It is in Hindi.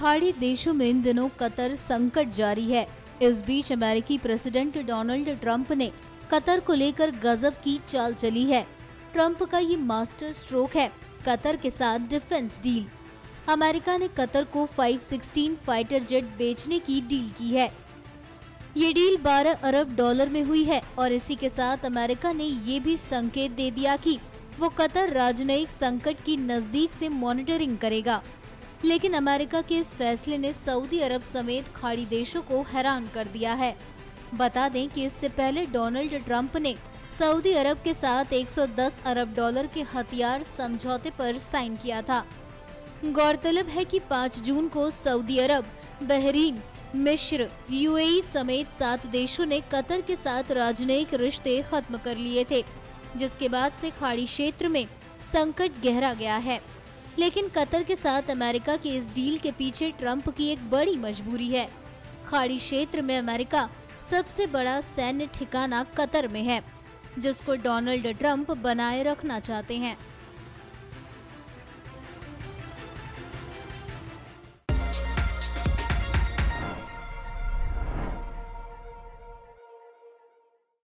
खाड़ी देशों में इन दिनों कतर संकट जारी है। इस बीच अमेरिकी प्रेसिडेंट डोनाल्ड ट्रंप ने कतर को लेकर गजब की चाल चली है। ट्रंप का ये मास्टर स्ट्रोक है, कतर के साथ डिफेंस डील। अमेरिका ने कतर को 516 फाइटर जेट बेचने की डील की है। ये डील 12 अरब डॉलर में हुई है और इसी के साथ अमेरिका ने ये भी संकेत दे दिया कि वो कतर राजनयिक संकट की नज़दीक से मॉनिटरिंग करेगा। लेकिन अमेरिका के इस फैसले ने सऊदी अरब समेत खाड़ी देशों को हैरान कर दिया है। बता दें कि इससे पहले डोनाल्ड ट्रंप ने सऊदी अरब के साथ 110 अरब डॉलर के हथियार समझौते पर साइन किया था। गौरतलब है कि 5 जून को सऊदी अरब, बहरीन, मिस्र, यूएई समेत सात देशों ने कतर के साथ राजनयिक रिश्ते खत्म कर लिए थे, जिसके बाद से खाड़ी क्षेत्र में संकट गहरा गया है। लेकिन कतर के साथ अमेरिका के इस डील के पीछे ट्रंप की एक बड़ी मजबूरी है। खाड़ी क्षेत्र में अमेरिका सबसे बड़ा सैन्य ठिकाना कतर में है, जिसको डोनाल्ड ट्रंप बनाए रखना चाहते हैं।